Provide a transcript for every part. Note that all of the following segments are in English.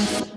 Yeah.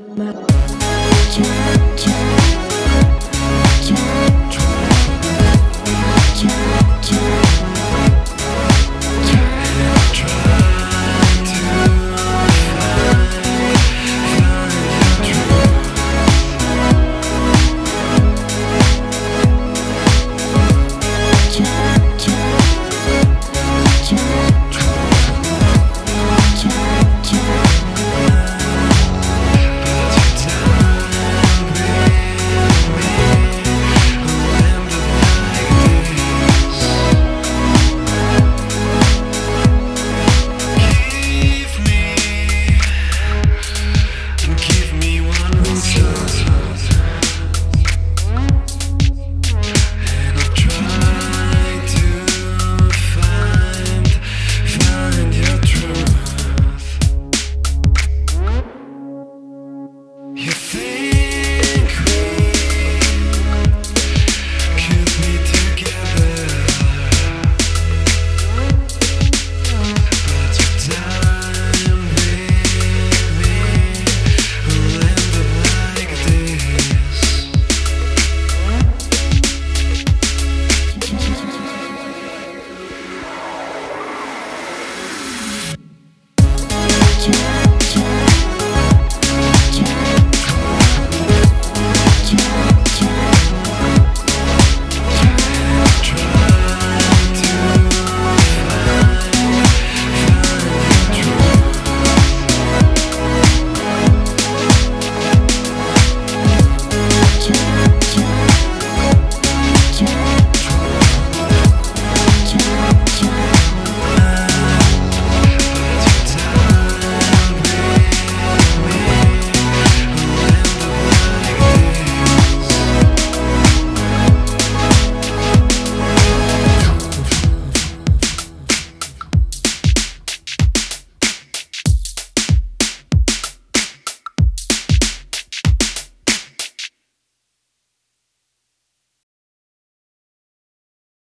you.